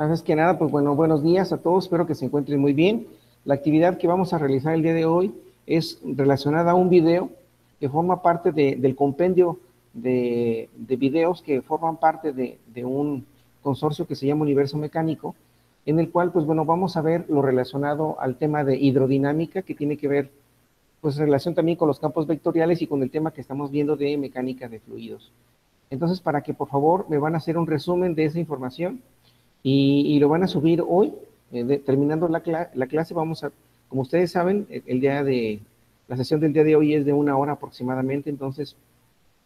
Antes que nada, pues bueno, buenos días a todos, espero que se encuentren muy bien. La actividad que vamos a realizar el día de hoy es relacionada a un video que forma parte del compendio de, videos que forman parte de, de, un consorcio que se llama Universo Mecánico, en el cual, pues bueno, vamos a ver lo relacionado al tema de hidrodinámica, que tiene que ver, pues, relación también con los campos vectoriales y con el tema que estamos viendo de mecánica de fluidos. Entonces, para que por favor me van a hacer un resumen de esa información y, lo van a subir hoy, eh, terminando la, la, clase, vamos a, como ustedes saben, el, día de, la sesión del día de hoy es de una hora aproximadamente, entonces,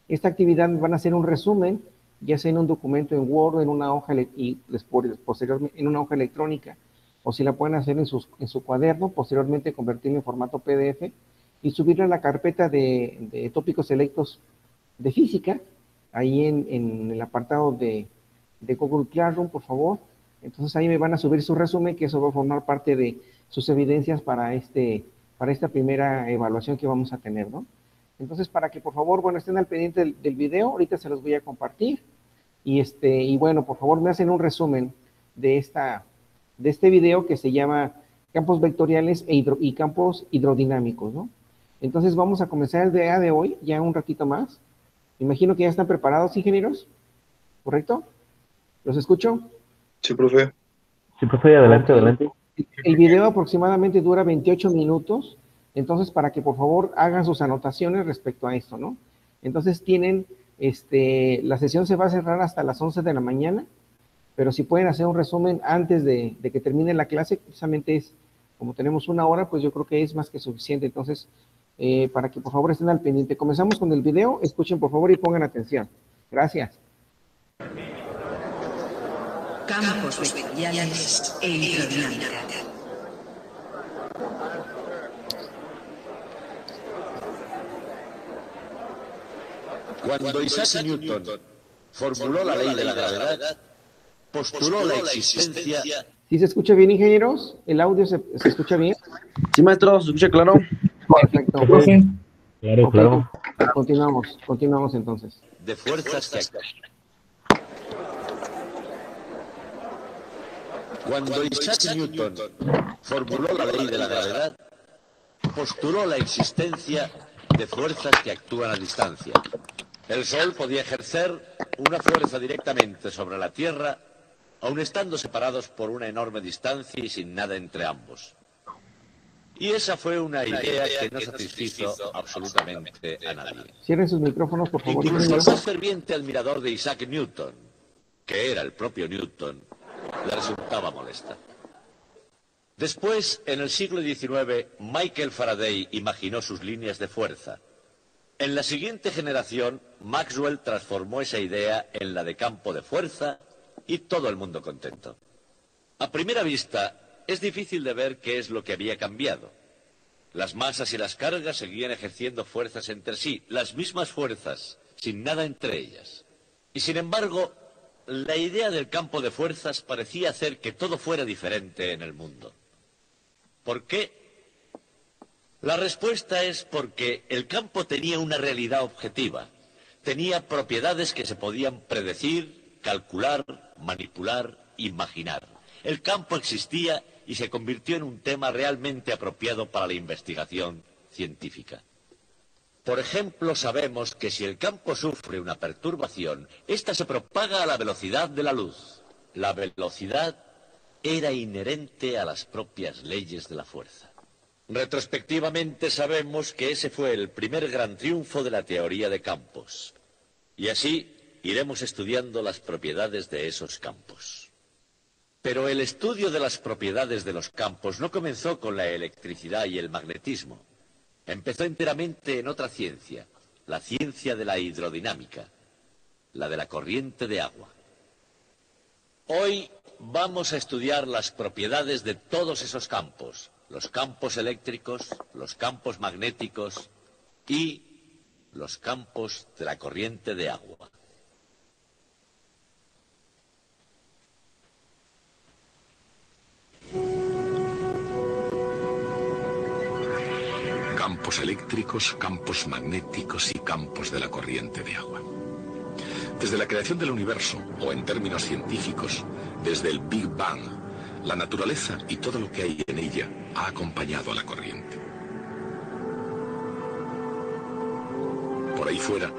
esta actividad van a hacer un resumen, ya sea en un documento en Word, en una hoja y posteriormente en una hoja electrónica, o si la pueden hacer en, sus, en su cuaderno, posteriormente convertirlo en formato PDF y subirlo a la carpeta de, de tópicos selectos de física, ahí en, el apartado de, Google Classroom, por favor. Entonces ahí me van a subir su resumen, que eso va a formar parte de sus evidencias para, este, para esta primera evaluación que vamos a tener, ¿no? Entonces, para que por favor, bueno, estén al pendiente del, del, video, ahorita se los voy a compartir. Y, este, y bueno, por favor, me hacen un resumen de, esta, de este video que se llama Campos Vectoriales e y Campos Hidrodinámicos, ¿no? Entonces vamos a comenzar el día de hoy, ya un ratito más. Imagino que ya están preparados, ingenieros. ¿Correcto? ¿Los escucho? Sí, profe. Sí, profe, adelante, adelante. El video aproximadamente dura 28 minutos, entonces para que por favor hagan sus anotaciones respecto a esto, ¿no? Entonces tienen, este, la sesión se va a cerrar hasta las 11 de la mañana, pero si pueden hacer un resumen antes de, de que termine la clase, precisamente es, como tenemos una hora, pues yo creo que es más que suficiente. Entonces, eh, para que por favor estén al pendiente. Comenzamos con el video, escuchen por favor y pongan atención. Gracias. Campos vectoriales e hidrodinámica. Cuando Isaac Newton formuló la ley de la gravedad, postuló la existencia. ¿Sí se escucha bien, ingenieros? ¿El audio se, se escucha bien? Sí, maestro, se escucha claro. Perfecto. Claro, claro. Continuamos, continuamos entonces. De fuerzas que Cuando Isaac Newton formuló la ley de la gravedad, postuló la existencia de fuerzas que actúan a distancia. El Sol podía ejercer una fuerza directamente sobre la Tierra, aun estando separados por una enorme distancia y sin nada entre ambos. Y esa fue una idea que no satisfizo absolutamente a nadie. Cierren sus micrófonos, por favor. Incluso el más ferviente admirador de Isaac Newton, que era el propio Newton, le resultaba molesta. Después, en el siglo XIX, Michael Faraday imaginó sus líneas de fuerza. En la siguiente generación, Maxwell transformó esa idea en la de campo de fuerza y todo el mundo contento. A primera vista, es difícil de ver qué es lo que había cambiado. Las masas y las cargas seguían ejerciendo fuerzas entre sí, las mismas fuerzas, sin nada entre ellas. Y sin embargo, la idea del campo de fuerzas parecía hacer que todo fuera diferente en el mundo. ¿Por qué? La respuesta es porque el campo tenía una realidad objetiva, tenía propiedades que se podían predecir, calcular, manipular, imaginar. El campo existía y se convirtió en un tema realmente apropiado para la investigación científica. Por ejemplo, sabemos que si el campo sufre una perturbación, ésta se propaga a la velocidad de la luz. La velocidad era inherente a las propias leyes de la fuerza. Retrospectivamente sabemos que ese fue el primer gran triunfo de la teoría de campos. Y así iremos estudiando las propiedades de esos campos. Pero el estudio de las propiedades de los campos no comenzó con la electricidad y el magnetismo. Empezó enteramente en otra ciencia, la ciencia de la hidrodinámica, la de la corriente de agua. Hoy vamos a estudiar las propiedades de todos esos campos, los campos eléctricos, los campos magnéticos y los campos de la corriente de agua. Campos eléctricos, campos magnéticos y campos de la corriente de agua. Desde la creación del universo, o en términos científicos, desde el Big Bang, la naturaleza y todo lo que hay en ella ha acompañado a la corriente. Por ahí fuera,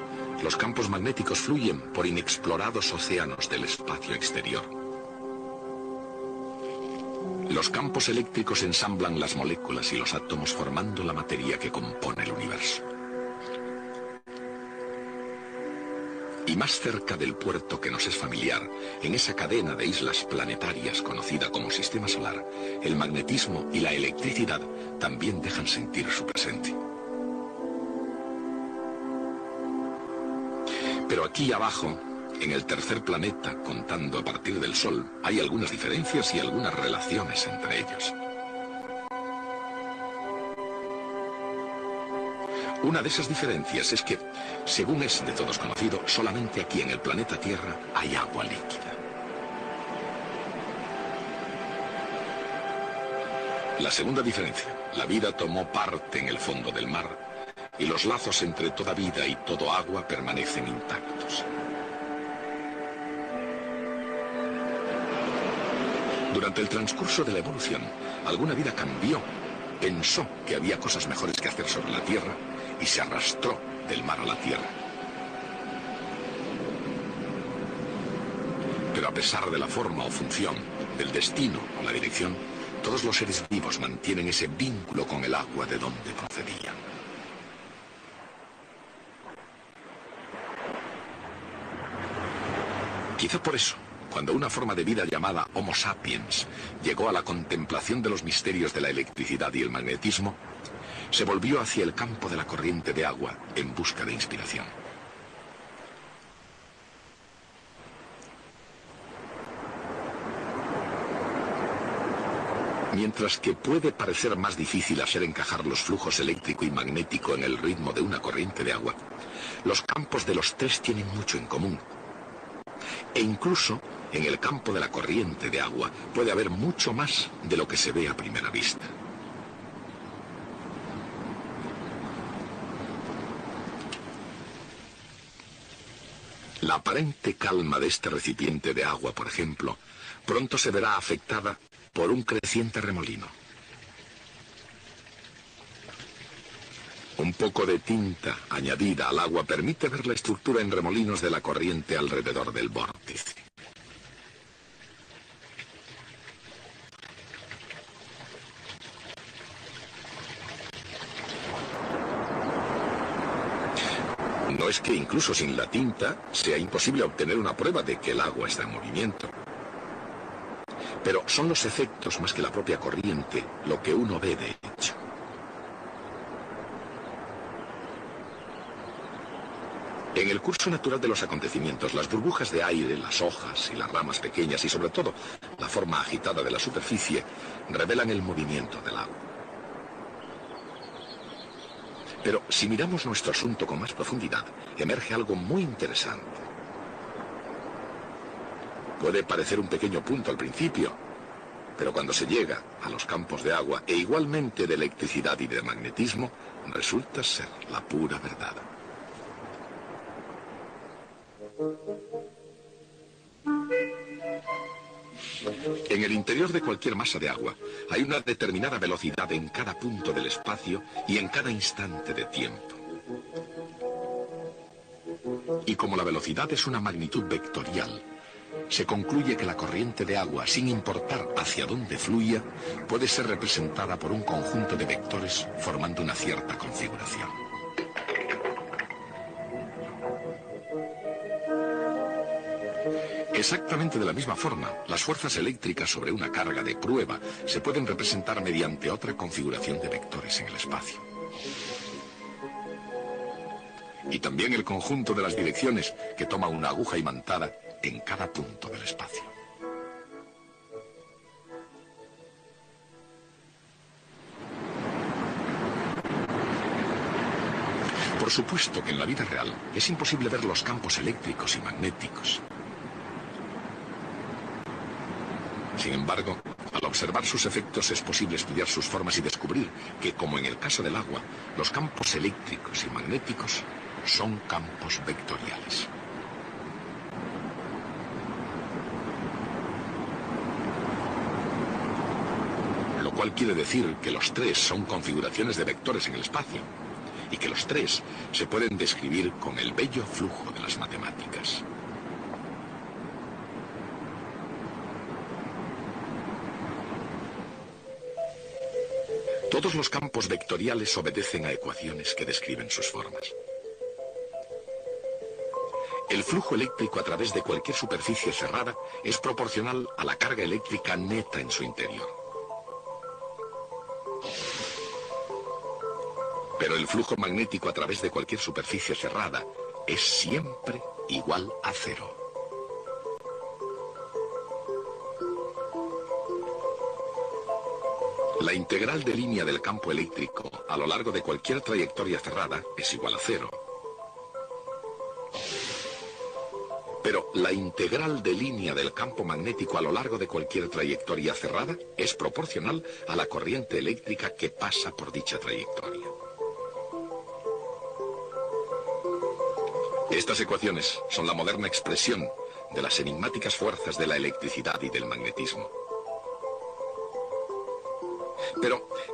los campos magnéticos fluyen por inexplorados océanos del espacio exterior. Los campos eléctricos ensamblan las moléculas y los átomos formando la materia que compone el universo. Y más cerca del puerto que nos es familiar, en esa cadena de islas planetarias conocida como Sistema Solar, el magnetismo y la electricidad también dejan sentir su presencia. Pero aquí abajo, en el tercer planeta, contando a partir del Sol, hay algunas diferencias y algunas relaciones entre ellos. Una de esas diferencias es que, según es de todos conocido, solamente aquí en el planeta Tierra hay agua líquida. La segunda diferencia, la vida tomó parte en el fondo del mar y los lazos entre toda vida y todo agua permanecen intactos. Durante el transcurso de la evolución, alguna vida cambió, pensó que había cosas mejores que hacer sobre la Tierra y se arrastró del mar a la Tierra. Pero a pesar de la forma o función, del destino o la dirección, todos los seres vivos mantienen ese vínculo con el agua de donde procedían. Quizá por eso, cuando una forma de vida llamada Homo sapiens llegó a la contemplación de los misterios de la electricidad y el magnetismo, se volvió hacia el campo de la corriente de agua en busca de inspiración. Mientras que puede parecer más difícil hacer encajar los flujos eléctrico y magnético en el ritmo de una corriente de agua, los campos de los tres tienen mucho en común e incluso en el campo de la corriente de agua puede haber mucho más de lo que se ve a primera vista. La aparente calma de este recipiente de agua, por ejemplo, pronto se verá afectada por un creciente remolino. Un poco de tinta añadida al agua permite ver la estructura en remolinos de la corriente alrededor del vórtice. No es que incluso sin la tinta sea imposible obtener una prueba de que el agua está en movimiento. Pero son los efectos más que la propia corriente lo que uno ve de hecho. En el curso natural de los acontecimientos, las burbujas de aire, las hojas y las ramas pequeñas y sobre todo la forma agitada de la superficie revelan el movimiento del agua. Pero si miramos nuestro asunto con más profundidad, emerge algo muy interesante. Puede parecer un pequeño punto al principio, pero cuando se llega a los campos de agua e igualmente de electricidad y de magnetismo, resulta ser la pura verdad. En el interior de cualquier masa de agua hay una determinada velocidad en cada punto del espacio y en cada instante de tiempo. Y como la velocidad es una magnitud vectorial, se concluye que la corriente de agua, sin importar hacia dónde fluya, puede ser representada por un conjunto de vectores formando una cierta configuración. Exactamente de la misma forma, las fuerzas eléctricas sobre una carga de prueba se pueden representar mediante otra configuración de vectores en el espacio. Y también el conjunto de las direcciones que toma una aguja imantada en cada punto del espacio. Por supuesto que en la vida real es imposible ver los campos eléctricos y magnéticos, Sin embargo, al observar sus efectos es posible estudiar sus formas y descubrir que, como en el caso del agua, los campos eléctricos y magnéticos son campos vectoriales. Lo cual quiere decir que los tres son configuraciones de vectores en el espacio y que los tres se pueden describir con el bello flujo de las matemáticas. Todos los campos vectoriales obedecen a ecuaciones que describen sus formas. El flujo eléctrico a través de cualquier superficie cerrada es proporcional a la carga eléctrica neta en su interior. Pero el flujo magnético a través de cualquier superficie cerrada es siempre igual a cero. La integral de línea del campo eléctrico a lo largo de cualquier trayectoria cerrada es igual a cero. Pero la integral de línea del campo magnético a lo largo de cualquier trayectoria cerrada es proporcional a la corriente eléctrica que pasa por dicha trayectoria. Estas ecuaciones son la moderna expresión de las enigmáticas fuerzas de la electricidad y del magnetismo.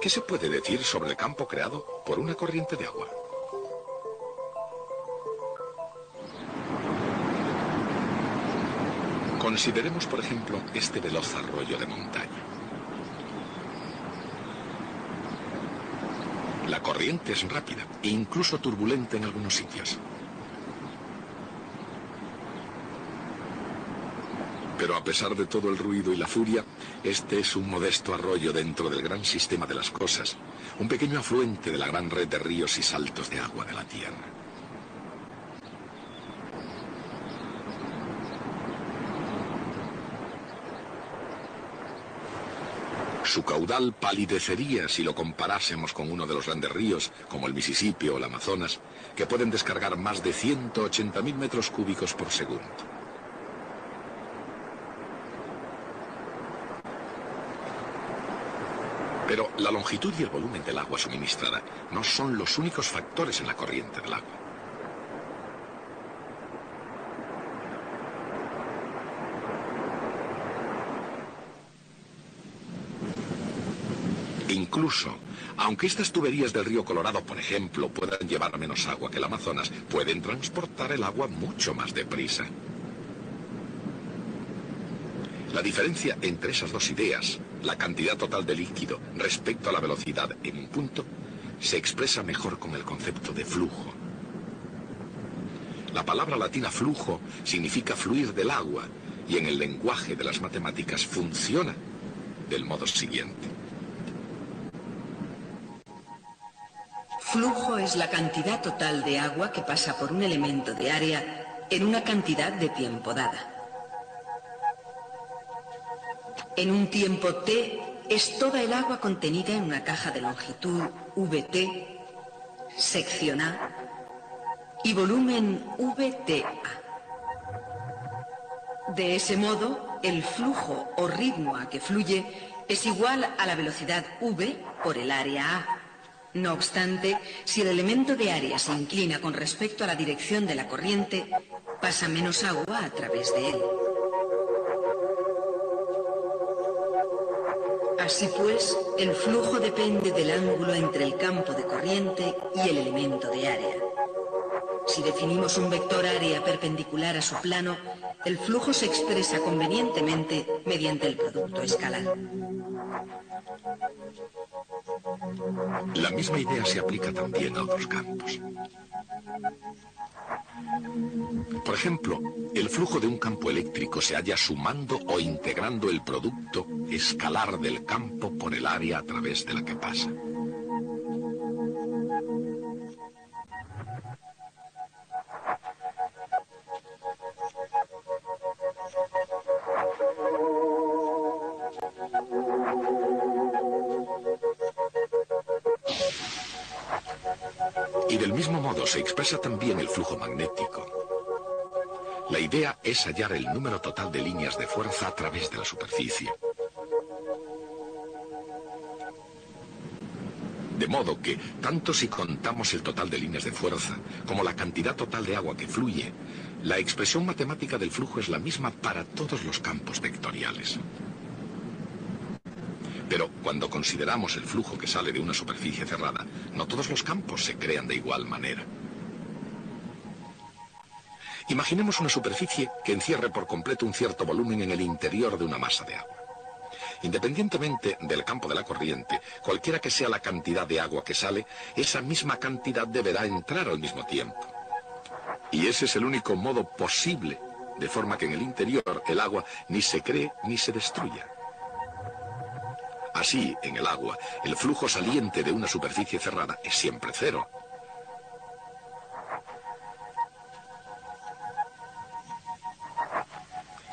¿Qué se puede decir sobre el campo creado por una corriente de agua? Consideremos, por ejemplo, este veloz arroyo de montaña. La corriente es rápida e incluso turbulenta en algunos sitios. Pero a pesar de todo el ruido y la furia, este es un modesto arroyo dentro del gran sistema de las cosas, un pequeño afluente de la gran red de ríos y saltos de agua de la Tierra. Su caudal palidecería si lo comparásemos con uno de los grandes ríos, como el Mississippi o el Amazonas, que pueden descargar más de 180.000 metros cúbicos por segundo. Pero la longitud y el volumen del agua suministrada no son los únicos factores en la corriente del agua. Incluso, aunque estas tuberías del río Colorado, por ejemplo, puedan llevar menos agua que el Amazonas, pueden transportar el agua mucho más deprisa. La diferencia entre esas dos ideas, la cantidad total de líquido respecto a la velocidad en un punto, se expresa mejor con el concepto de flujo. La palabra latina flujo significa fluir del agua y en el lenguaje de las matemáticas funciona del modo siguiente. Flujo es la cantidad total de agua que pasa por un elemento de área en una cantidad de tiempo dada. En un tiempo t es toda el agua contenida en una caja de longitud vt, sección A, y volumen vta. De ese modo, el flujo o ritmo a que fluye es igual a la velocidad v por el área A. No obstante, si el elemento de área se inclina con respecto a la dirección de la corriente, pasa menos agua a través de él. Así pues, el flujo depende del ángulo entre el campo de corriente y el elemento de área. Si definimos un vector área perpendicular a su plano, el flujo se expresa convenientemente mediante el producto escalar. La misma idea se aplica también a otros campos. Por ejemplo, el flujo de un campo eléctrico se halla sumando o integrando el producto escalar del campo por el área a través de la que pasa. Y del mismo modo se expresa también el flujo magnético. La idea es hallar el número total de líneas de fuerza a través de la superficie. Modo que, tanto si contamos el total de líneas de fuerza como la cantidad total de agua que fluye, la expresión matemática del flujo es la misma para todos los campos vectoriales. Pero cuando consideramos el flujo que sale de una superficie cerrada, no todos los campos se crean de igual manera. Imaginemos una superficie que encierre por completo un cierto volumen en el interior de una masa de agua. Independientemente del campo de la corriente, cualquiera que sea la cantidad de agua que sale, esa misma cantidad deberá entrar al mismo tiempo. Y ese es el único modo posible, de forma que en el interior el agua ni se cree ni se destruya. Así, en el agua, el flujo saliente de una superficie cerrada es siempre cero.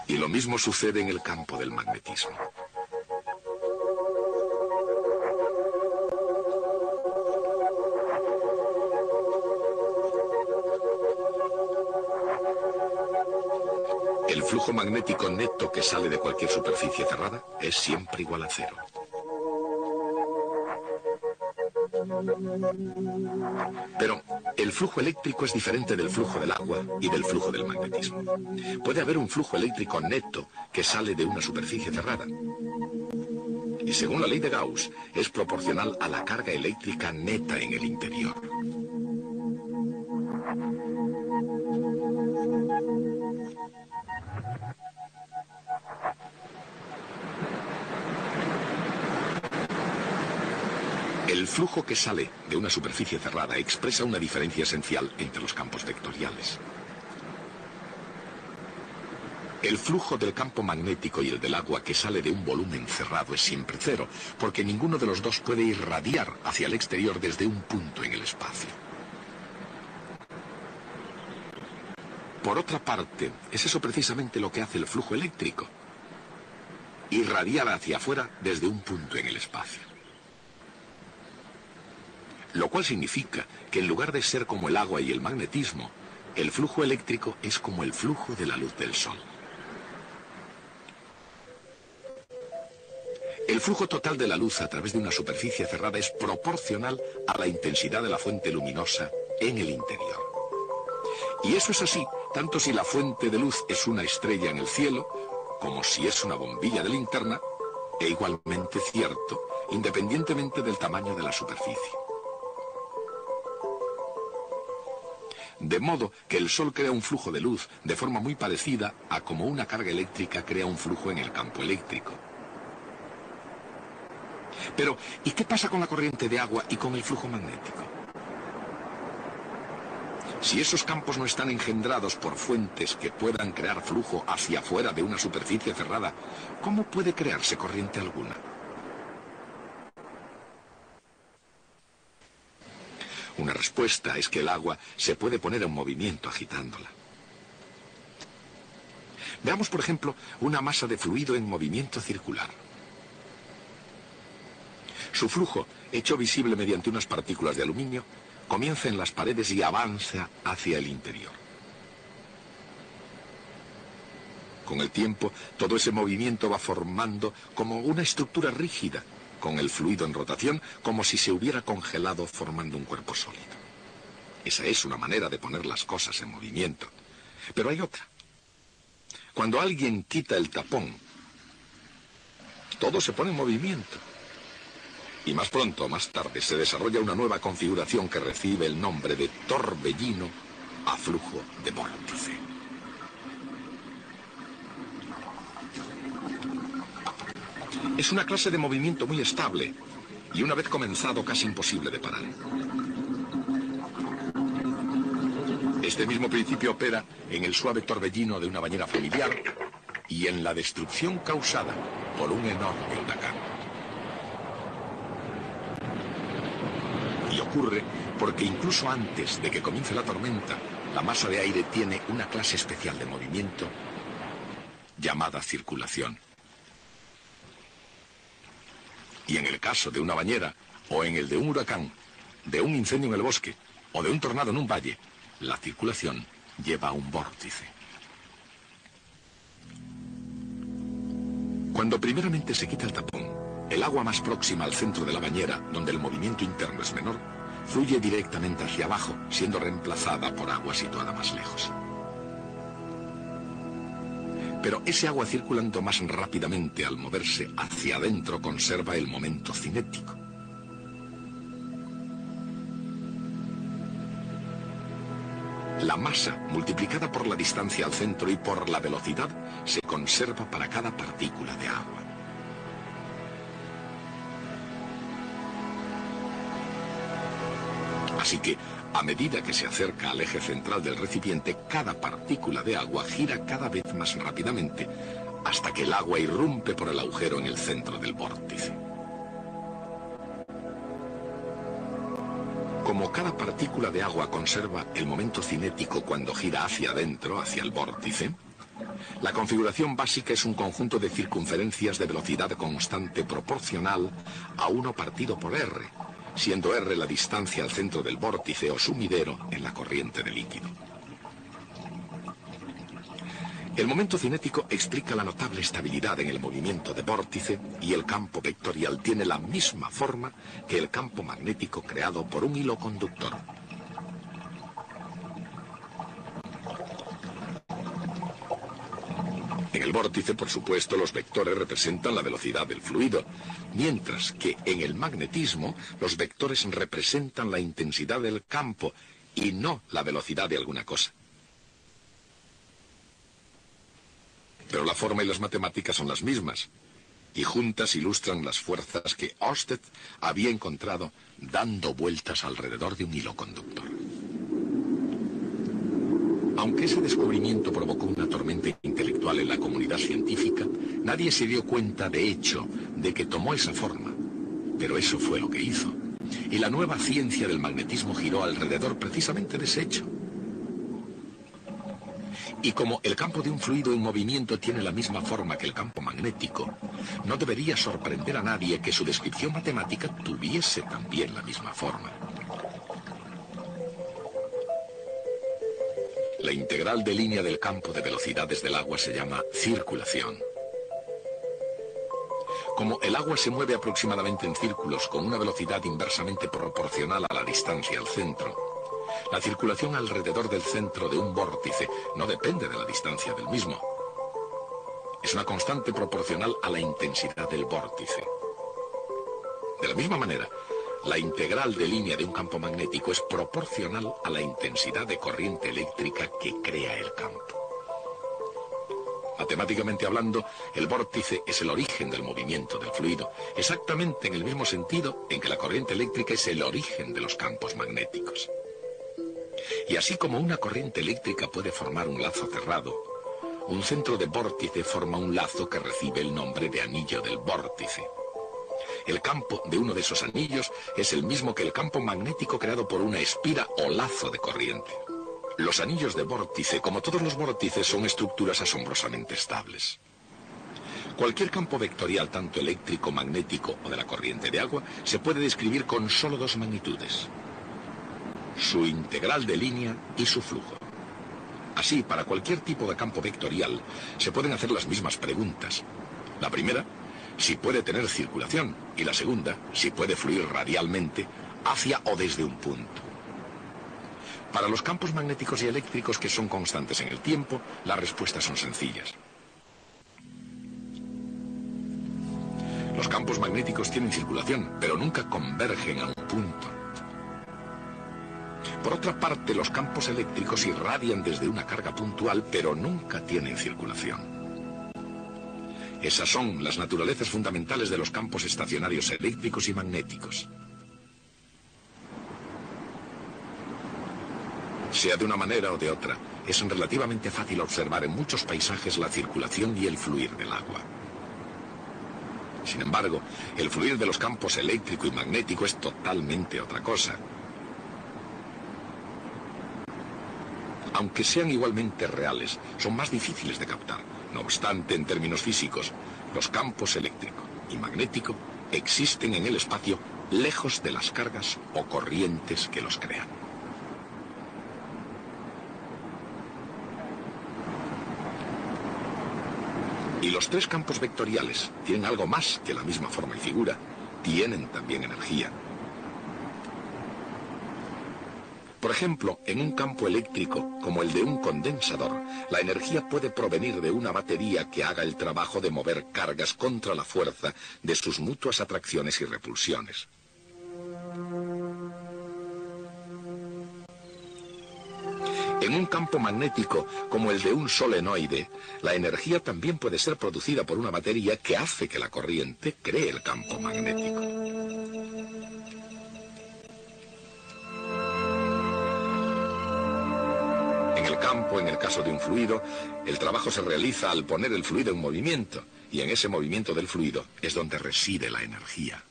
Y lo mismo sucede en el campo del magnetismo. Flujo magnético neto que sale de cualquier superficie cerrada es siempre igual a cero. Pero el flujo eléctrico es diferente del flujo del agua y del flujo del magnetismo. Puede haber un flujo eléctrico neto que sale de una superficie cerrada. Y según la ley de Gauss, es proporcional a la carga eléctrica neta en el interior. Que sale de una superficie cerrada expresa una diferencia esencial entre los campos vectoriales. El flujo del campo magnético y el del agua que sale de un volumen cerrado es siempre cero, porque ninguno de los dos puede irradiar hacia el exterior desde un punto en el espacio. Por otra parte, es eso precisamente lo que hace el flujo eléctrico. Irradiar hacia afuera desde un punto en el espacio. Lo cual significa que en lugar de ser como el agua y el magnetismo, el flujo eléctrico es como el flujo de la luz del sol. El flujo total de la luz a través de una superficie cerrada es proporcional a la intensidad de la fuente luminosa en el interior. Y eso es así, tanto si la fuente de luz es una estrella en el cielo, como si es una bombilla de linterna, e igualmente cierto, independientemente del tamaño de la superficie. De modo que el Sol crea un flujo de luz de forma muy parecida a como una carga eléctrica crea un flujo en el campo eléctrico. Pero, ¿y qué pasa con la corriente de agua y con el flujo magnético? Si esos campos no están engendrados por fuentes que puedan crear flujo hacia afuera de una superficie cerrada, ¿cómo puede crearse corriente alguna? Una respuesta es que el agua se puede poner en movimiento agitándola. Veamos, por ejemplo, una masa de fluido en movimiento circular. Su flujo, hecho visible mediante unas partículas de aluminio, comienza en las paredes y avanza hacia el interior. Con el tiempo, todo ese movimiento va formando como una estructura rígida, con el fluido en rotación, como si se hubiera congelado formando un cuerpo sólido. Esa es una manera de poner las cosas en movimiento. Pero hay otra. Cuando alguien quita el tapón, todo se pone en movimiento. Y más pronto o más tarde se desarrolla una nueva configuración que recibe el nombre de torbellino a flujo de vórtice. Es una clase de movimiento muy estable y una vez comenzado casi imposible de parar. Este mismo principio opera en el suave torbellino de una bañera familiar y en la destrucción causada por un enorme huracán. Y ocurre porque incluso antes de que comience la tormenta, la masa de aire tiene una clase especial de movimiento llamada circulación. Y en el caso de una bañera, o en el de un huracán, de un incendio en el bosque, o de un tornado en un valle, la circulación lleva a un vórtice. Cuando primeramente se quita el tapón, el agua más próxima al centro de la bañera, donde el movimiento interno es menor, fluye directamente hacia abajo, siendo reemplazada por agua situada más lejos. Pero ese agua circulando más rápidamente al moverse hacia adentro conserva el momento cinético. La masa, multiplicada por la distancia al centro y por la velocidad, se conserva para cada partícula de agua. Así que, a medida que se acerca al eje central del recipiente, cada partícula de agua gira cada vez más rápidamente, hasta que el agua irrumpe por el agujero en el centro del vórtice. Como cada partícula de agua conserva el momento cinético cuando gira hacia adentro, hacia el vórtice, la configuración básica es un conjunto de circunferencias de velocidad constante proporcional a 1 partido por r, siendo r la distancia al centro del vórtice o sumidero en la corriente de líquido. El momento cinético explica la notable estabilidad en el movimiento de vórtice y el campo vectorial tiene la misma forma que el campo magnético creado por un hilo conductor. El vórtice, por supuesto, los vectores representan la velocidad del fluido, mientras que en el magnetismo los vectores representan la intensidad del campo y no la velocidad de alguna cosa. Pero la forma y las matemáticas son las mismas, y juntas ilustran las fuerzas que Orsted había encontrado dando vueltas alrededor de un hilo conductor. Aunque ese descubrimiento provocó una tormenta intelectual en la comunidad científica, nadie se dio cuenta, de hecho, de que tomó esa forma. Pero eso fue lo que hizo. Y la nueva ciencia del magnetismo giró alrededor precisamente de ese hecho. Y como el campo de un fluido en movimiento tiene la misma forma que el campo magnético, no debería sorprender a nadie que su descripción matemática tuviese también la misma forma. La integral de línea del campo de velocidades del agua se llama circulación. Como el agua se mueve aproximadamente en círculos con una velocidad inversamente proporcional a la distancia al centro, la circulación alrededor del centro de un vórtice no depende de la distancia del mismo. Es una constante proporcional a la intensidad del vórtice. De la misma manera, la integral de línea de un campo magnético es proporcional a la intensidad de corriente eléctrica que crea el campo. Matemáticamente hablando, el vórtice es el origen del movimiento del fluido, exactamente en el mismo sentido en que la corriente eléctrica es el origen de los campos magnéticos. Y así como una corriente eléctrica puede formar un lazo cerrado, un centro de vórtice forma un lazo que recibe el nombre de anillo del vórtice. El campo de uno de esos anillos es el mismo que el campo magnético creado por una espira o lazo de corriente. Los anillos de vórtice, como todos los vórtices, son estructuras asombrosamente estables. Cualquier campo vectorial, tanto eléctrico, magnético o de la corriente de agua, se puede describir con solo dos magnitudes. Su integral de línea y su flujo. Así, para cualquier tipo de campo vectorial, se pueden hacer las mismas preguntas. La primera, si puede tener circulación, y la segunda, si puede fluir radialmente hacia o desde un punto. Para los campos magnéticos y eléctricos que son constantes en el tiempo, las respuestas son sencillas. Los campos magnéticos tienen circulación, pero nunca convergen a un punto. Por otra parte, los campos eléctricos irradian desde una carga puntual, pero nunca tienen circulación. Esas son las naturalezas fundamentales de los campos estacionarios eléctricos y magnéticos. Sea de una manera o de otra, es relativamente fácil observar en muchos paisajes la circulación y el fluir del agua. Sin embargo, el fluir de los campos eléctrico y magnético es totalmente otra cosa. Aunque sean igualmente reales, son más difíciles de captar. No obstante, en términos físicos, los campos eléctrico y magnético existen en el espacio lejos de las cargas o corrientes que los crean. Y los tres campos vectoriales tienen algo más que la misma forma y figura. Tienen también energía. Por ejemplo, en un campo eléctrico como el de un condensador, la energía puede provenir de una batería que haga el trabajo de mover cargas contra la fuerza de sus mutuas atracciones y repulsiones. En un campo magnético como el de un solenoide, la energía también puede ser producida por una batería que hace que la corriente cree el campo magnético. Campo, en el caso de un fluido, el trabajo se realiza al poner el fluido en movimiento, y en ese movimiento del fluido es donde reside la energía.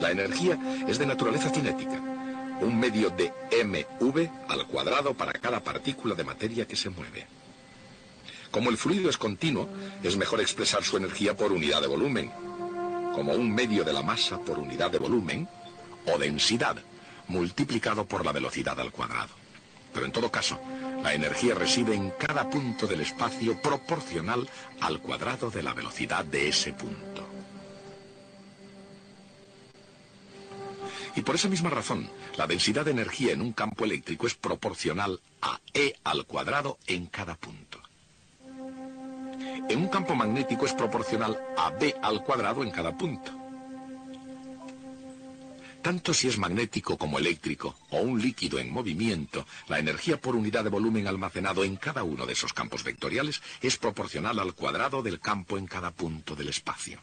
La energía es de naturaleza cinética, un medio de mv al cuadrado para cada partícula de materia que se mueve. Como el fluido es continuo, es mejor expresar su energía por unidad de volumen, como un medio de la masa por unidad de volumen o densidad, multiplicado por la velocidad al cuadrado. Pero en todo caso, la energía reside en cada punto del espacio proporcional al cuadrado de la velocidad de ese punto. Y por esa misma razón, la densidad de energía en un campo eléctrico es proporcional a E al cuadrado en cada punto. En un campo magnético es proporcional a B al cuadrado en cada punto. Tanto si es magnético como eléctrico o un líquido en movimiento, la energía por unidad de volumen almacenado en cada uno de esos campos vectoriales es proporcional al cuadrado del campo en cada punto del espacio.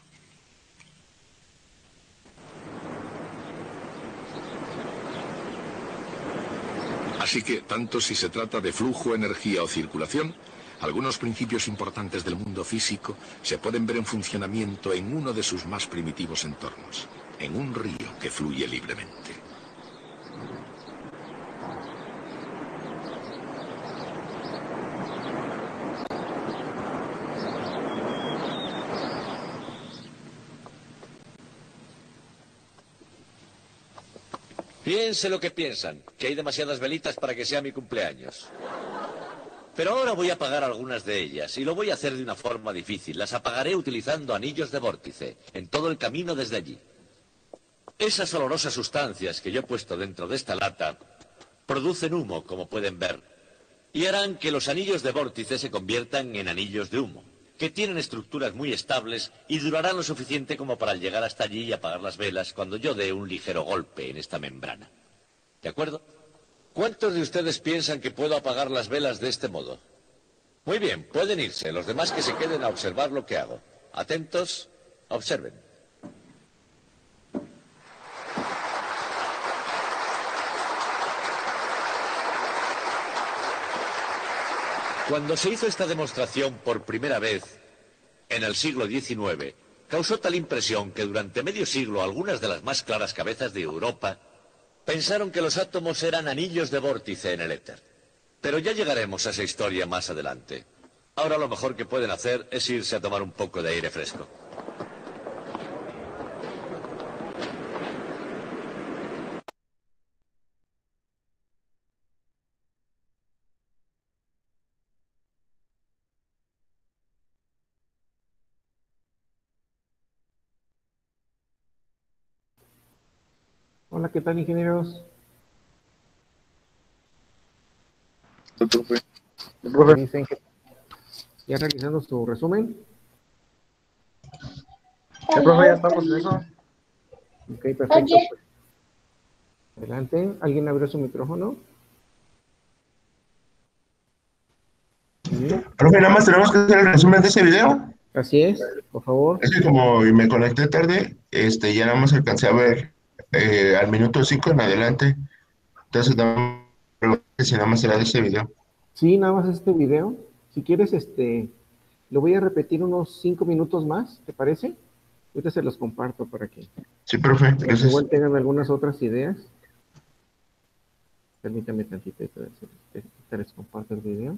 Así que, tanto si se trata de flujo, energía o circulación, algunos principios importantes del mundo físico se pueden ver en funcionamiento en uno de sus más primitivos entornos, en un río que fluye libremente. Piense lo que piensan, que hay demasiadas velitas para que sea mi cumpleaños. Pero ahora voy a apagar algunas de ellas y lo voy a hacer de una forma difícil. Las apagaré utilizando anillos de vórtice en todo el camino desde allí. Esas olorosas sustancias que yo he puesto dentro de esta lata producen humo, como pueden ver, y harán que los anillos de vórtice se conviertan en anillos de humo que tienen estructuras muy estables y durarán lo suficiente como para llegar hasta allí y apagar las velas cuando yo dé un ligero golpe en esta membrana. ¿De acuerdo? ¿Cuántos de ustedes piensan que puedo apagar las velas de este modo? Muy bien, pueden irse. Los demás que se queden a observar lo que hago. Atentos, observen. Cuando se hizo esta demostración por primera vez en el siglo XIX, causó tal impresión que durante medio siglo algunas de las más claras cabezas de Europa pensaron que los átomos eran anillos de vórtice en el éter. Pero ya llegaremos a esa historia más adelante. Ahora lo mejor que pueden hacer es irse a tomar un poco de aire fresco. Hola, ¿qué tal, ingenieros? El profe. El Me profe. Dicen que ya realizando su resumen. El profe, ya estamos en eso. Ok, perfecto. pues. Adelante. ¿Alguien abrió su micrófono? Sí, Profe, nada más tenemos que hacer el resumen de ese video. Así es, por favor. Es que como me conecté tarde, este, ya nada más alcancé a ver eh, al minuto 5 en adelante. Entonces, nada más pregunté si nada más era de ese video. Sí, nada más este video. Si quieres, este, lo voy a repetir unos cinco minutos más, ¿te parece? Ahorita se los comparto para que Sí, profe, gracias. igual tengan algunas otras ideas. Permítame tantito, ahorita se- te les comparto el video.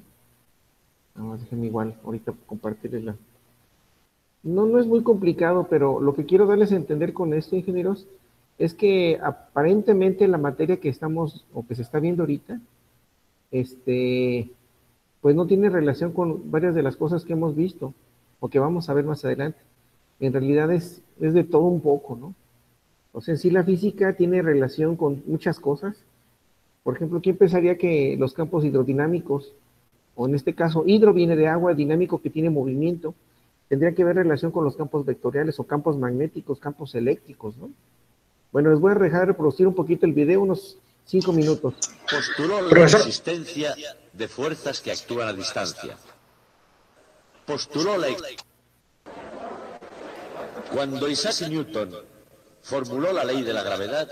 Nada más déjenme igual, ahorita compartirles la... No, no es muy complicado, pero lo que quiero darles a entender con esto, ingenieros, es que aparentemente la materia que estamos, o que se está viendo ahorita, este, pues no tiene relación con varias de las cosas que hemos visto, o que vamos a ver más adelante. En realidad es, es de todo un poco, ¿no? O sea, en sí la física tiene relación con muchas cosas, Por ejemplo, ¿quién pensaría que los campos hidrodinámicos, o en este caso hidro viene de agua, dinámico que tiene movimiento, tendría que ver relación con los campos vectoriales o campos magnéticos, campos eléctricos, ¿no? Bueno, les voy a dejar reproducir un poquito el video, unos cinco minutos. Postuló la existencia de fuerzas que actúan a distancia. Postuló la... Cuando Isaac Newton formuló la ley de la gravedad,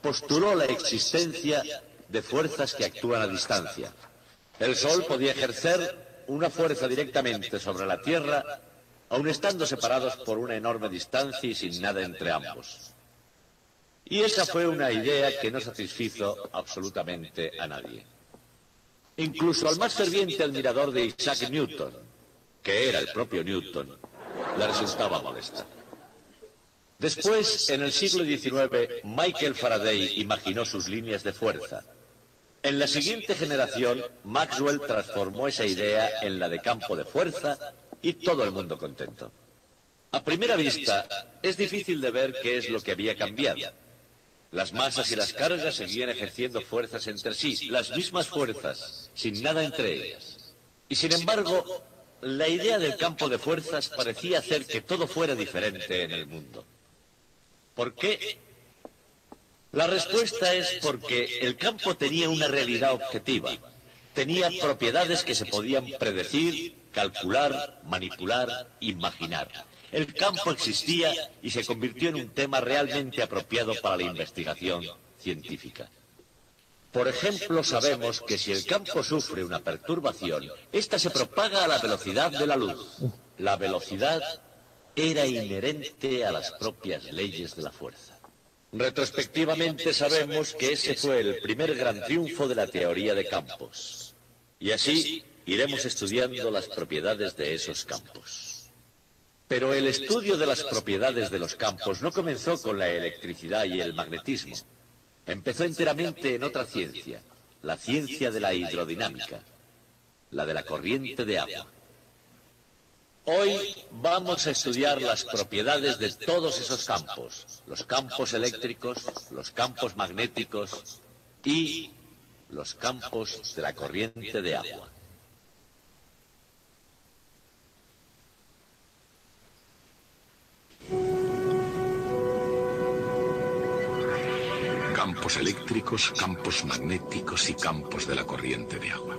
postuló la existencia de fuerzas que actúan a distancia. El Sol podía ejercer una fuerza directamente sobre la Tierra, aun estando separados por una enorme distancia y sin nada entre ambos. Y esa fue una idea que no satisfizo absolutamente a nadie. Incluso al más ferviente admirador de Isaac Newton, que era el propio Newton, le resultaba molesta. Después, en el siglo XIX, Michael Faraday imaginó sus líneas de fuerza. En la siguiente generación, Maxwell transformó esa idea en la de campo de fuerza y todo el mundo contento. A primera vista, es difícil de ver qué es lo que había cambiado. Las masas y las cargas seguían ejerciendo fuerzas entre sí, las mismas fuerzas, sin nada entre ellas. Y sin embargo, la idea del campo de fuerzas parecía hacer que todo fuera diferente en el mundo. ¿Por qué? La respuesta es porque el campo tenía una realidad objetiva. Tenía propiedades que se podían predecir, calcular, manipular, imaginar. El campo existía y se convirtió en un tema realmente apropiado para la investigación científica. Por ejemplo, sabemos que si el campo sufre una perturbación, ésta se propaga a la velocidad de la luz. La velocidad era inherente a las propias leyes de la fuerza. Retrospectivamente sabemos que ese fue el primer gran triunfo de la teoría de campos. Y así iremos estudiando las propiedades de esos campos. Pero el estudio de las propiedades de los campos no comenzó con la electricidad y el magnetismo. Empezó enteramente en otra ciencia, la ciencia de la hidrodinámica, la de la corriente de agua. Hoy vamos a estudiar las propiedades de todos esos campos, los campos eléctricos, los campos magnéticos y los campos de la corriente de agua. Campos eléctricos, campos magnéticos y campos de la corriente de agua.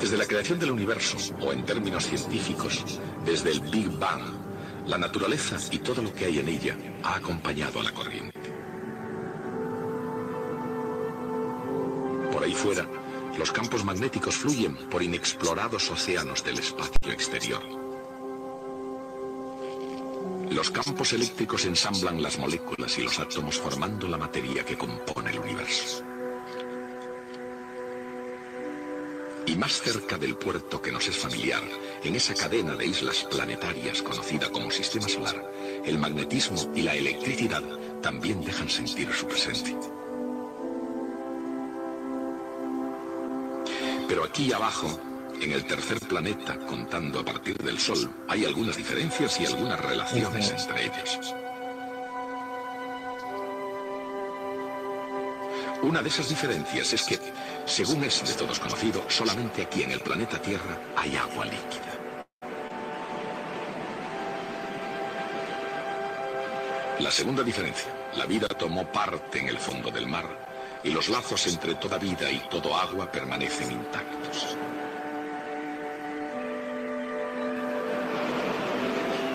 Desde la creación del universo, o en términos científicos, desde el Big Bang, la naturaleza y todo lo que hay en ella ha acompañado a la corriente. Por ahí fuera, los campos magnéticos fluyen por inexplorados océanos del espacio exterior. Los campos eléctricos ensamblan las moléculas y los átomos formando la materia que compone el universo. Y más cerca del puerto que nos es familiar, en esa cadena de islas planetarias conocida como Sistema Solar, el magnetismo y la electricidad también dejan sentir su presencia. Pero aquí abajo, en el tercer planeta, contando a partir del Sol, hay algunas diferencias y algunas relaciones entre ellos. Una de esas diferencias es que, según es de todos conocido, solamente aquí en el planeta Tierra hay agua líquida. La segunda diferencia, la vida tomó parte en el fondo del mar y los lazos entre toda vida y todo agua permanecen intactos.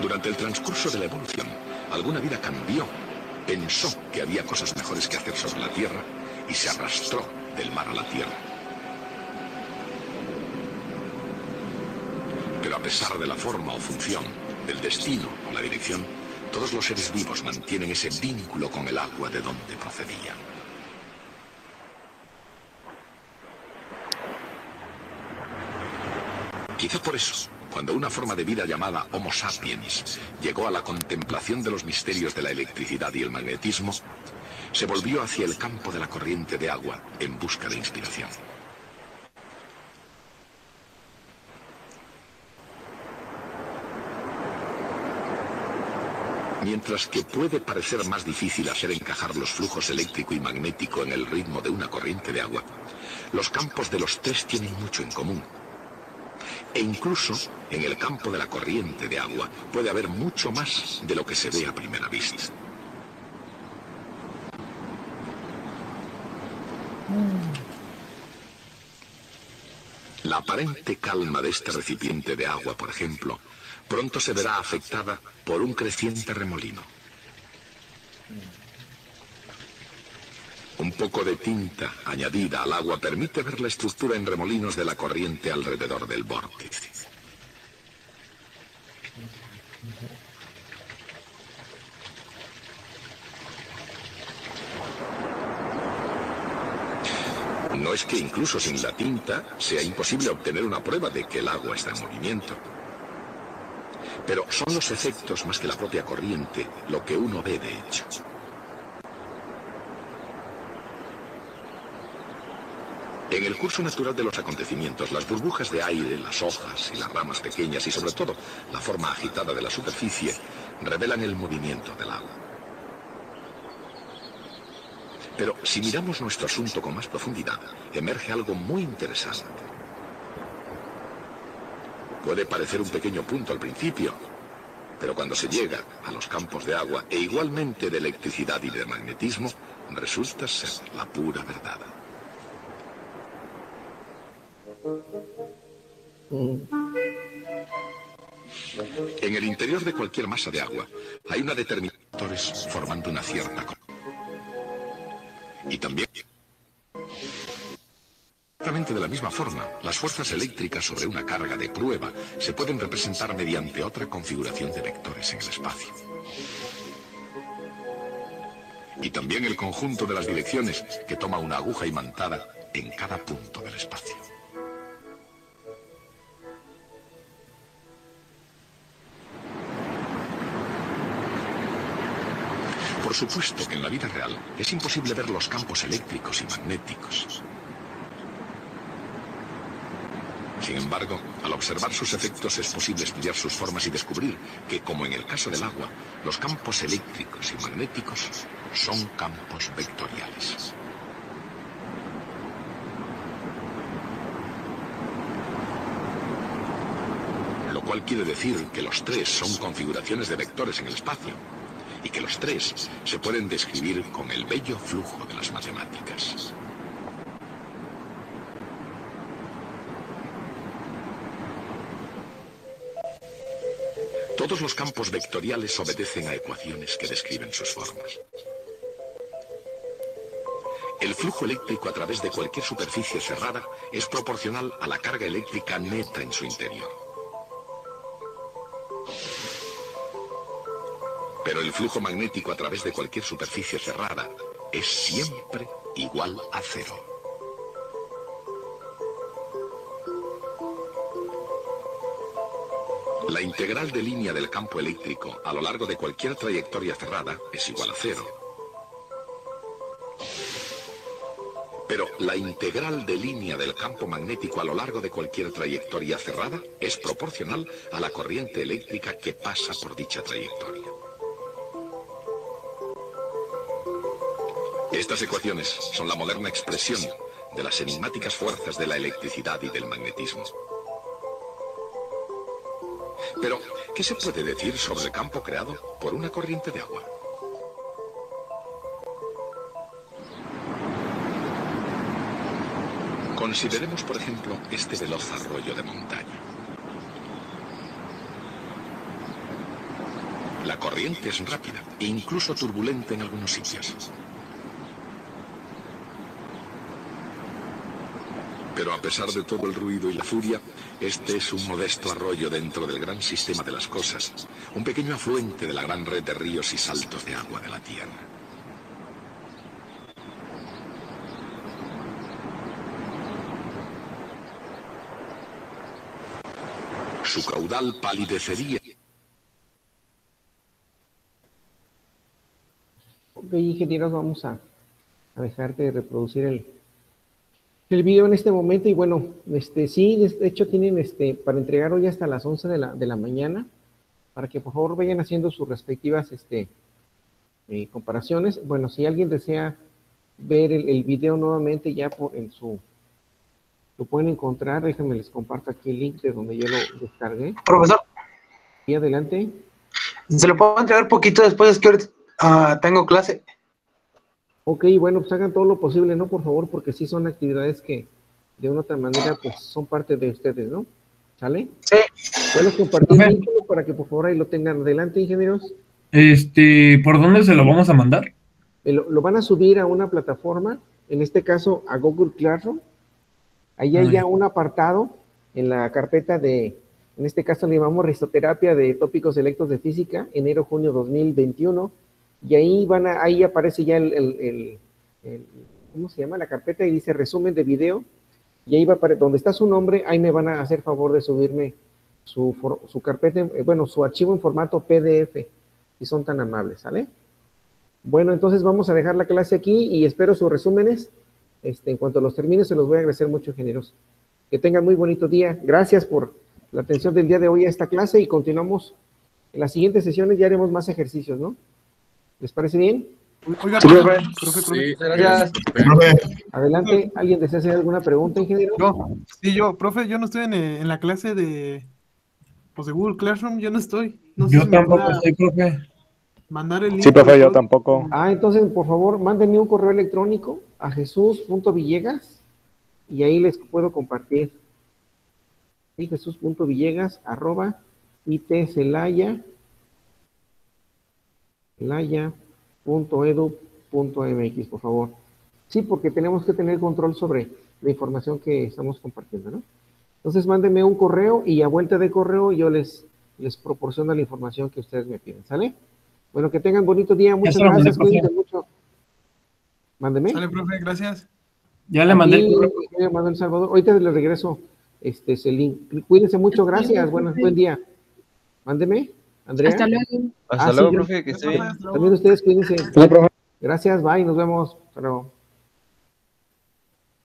Durante el transcurso de la evolución, alguna vida cambió, pensó que había cosas mejores que hacer sobre la Tierra y se arrastró del mar a la tierra. Pero a pesar de la forma o función, del destino o la dirección, todos los seres vivos mantienen ese vínculo con el agua de donde procedían. Quizá por eso, cuando una forma de vida llamada Homo sapiens llegó a la contemplación de los misterios de la electricidad y el magnetismo, se volvió hacia el campo de la corriente de agua en busca de inspiración. Mientras que puede parecer más difícil hacer encajar los flujos eléctrico y magnético en el ritmo de una corriente de agua, los campos de los tres tienen mucho en común. E incluso en el campo de la corriente de agua puede haber mucho más de lo que se ve a primera vista. La aparente calma de este recipiente de agua, por ejemplo, pronto se verá afectada por un creciente remolino. Un poco de tinta añadida al agua permite ver la estructura en remolinos de la corriente alrededor del vórtice. No es que incluso sin la tinta sea imposible obtener una prueba de que el agua está en movimiento. Pero son los efectos más que la propia corriente lo que uno ve de hecho. En el curso natural de los acontecimientos, las burbujas de aire, las hojas y las ramas pequeñas y sobre todo la forma agitada de la superficie revelan el movimiento del agua. Pero si miramos nuestro asunto con más profundidad, emerge algo muy interesante. Puede parecer un pequeño punto al principio, pero cuando se llega a los campos de agua e igualmente de electricidad y de magnetismo, resulta ser la pura verdad. En el interior de cualquier masa de agua hay una determinada formando una cierta y también Exactamente de la misma forma, las fuerzas eléctricas sobre una carga de prueba se pueden representar mediante otra configuración de vectores en el espacio. Y también el conjunto de las direcciones que toma una aguja imantada en cada punto del espacio. Por supuesto que en la vida real es imposible ver los campos eléctricos y magnéticos. Sin embargo, al observar sus efectos es posible estudiar sus formas y descubrir que, como en el caso del agua, los campos eléctricos y magnéticos son campos vectoriales. Lo cual quiere decir que los tres son configuraciones de vectores en el espacio, y que los tres se pueden describir con el bello flujo de las matemáticas. Todos los campos vectoriales obedecen a ecuaciones que describen sus formas. El flujo eléctrico a través de cualquier superficie cerrada es proporcional a la carga eléctrica neta en su interior. Pero el flujo magnético a través de cualquier superficie cerrada es siempre igual a cero. La integral de línea del campo eléctrico a lo largo de cualquier trayectoria cerrada es igual a cero. Pero la integral de línea del campo magnético a lo largo de cualquier trayectoria cerrada es proporcional a la corriente eléctrica que pasa por dicha trayectoria. Estas ecuaciones son la moderna expresión de las enigmáticas fuerzas de la electricidad y del magnetismo. Pero, ¿qué se puede decir sobre el campo creado por una corriente de agua? Consideremos, por ejemplo, este veloz arroyo de montaña. La corriente es rápida e incluso turbulenta en algunos sitios. Pero a pesar de todo el ruido y la furia, este es un modesto arroyo dentro del gran sistema de las cosas, un pequeño afluente de la gran red de ríos y saltos de agua de la Tierra. Su caudal palidecería. Ok, ingenieros, vamos a, a dejarte de reproducir el, el video en este momento y bueno, este sí, de hecho tienen este para entregar hoy hasta las 11 de la, de la mañana para que por favor vayan haciendo sus respectivas este, eh, comparaciones. Bueno, si alguien desea ver el, el video nuevamente ya por, en su... Lo pueden encontrar, déjenme les comparto aquí el link de donde yo lo descargué. Profesor, Y adelante. ¿se lo puedo entregar poquito después? Es que ahorita ah, tengo clase. Ok, bueno, pues hagan todo lo posible, ¿no? Por favor, porque sí son actividades que de una u otra manera pues son parte de ustedes, ¿no? ¿Sale? Sí. Puedo compartir el link para que por favor ahí lo tengan adelante, ingenieros. Este, ¿por dónde se lo vamos a mandar? Eh, Lo, lo van a subir a una plataforma, en este caso a Google Classroom. Ahí hay ya ya. un apartado en la carpeta de, en este caso le llamamos risoterapia de tópicos selectos de física, enero-junio 2021. Y ahí van a, ahí aparece ya el, el- ¿cómo se llama? La carpeta y dice resumen de video. Y ahí va para donde está su nombre, ahí me van a hacer favor de subirme su, su carpeta, eh, bueno, su archivo en formato PDF, si son tan amables, ¿sale? Bueno, entonces vamos a dejar la clase aquí y espero sus resúmenes. Este, en cuanto los termine, se los voy a agradecer mucho, ingenieros. Que tengan muy bonito día. Gracias por la atención del día de hoy a esta clase y continuamos en las siguientes sesiones, ya haremos más ejercicios, ¿no? ¿Les parece bien? Oiga, Sí, profe, profe. profe, profe. Sí, gracias. Adelante, ¿alguien desea hacer alguna pregunta, ingeniero? Yo, sí, yo, profe, yo no estoy en, eh, en la clase de, pues de Google Classroom, yo no estoy. No sé Yo si tampoco estoy, profe. mandar el link. Sí, profe, yo tampoco. Ah, entonces, por favor, mándenme un correo electrónico a jesús.villegas y ahí les puedo compartir. Sí, jesús.villegas arroba itcelaya celaya.edu.mx, por favor. Sí, porque tenemos que tener control sobre la información que estamos compartiendo, ¿no? Entonces, mándenme un correo y a vuelta de correo yo les, les proporciono la información que ustedes me piden, ¿sale? Bueno, que tengan bonito día. Muchas gracias. Cuídense mucho. Mándeme. Sale, profe, gracias. Ya le mandé el correo. Salvador. Ahorita le regreso este, ese link. Cuídense mucho. Gracias. Bueno, buen día. Mándeme. Andrea. Hasta luego. Hasta Ah, luego, profe, que esté bien. También ustedes cuídense. Gracias. Bye. Nos vemos. Hasta luego.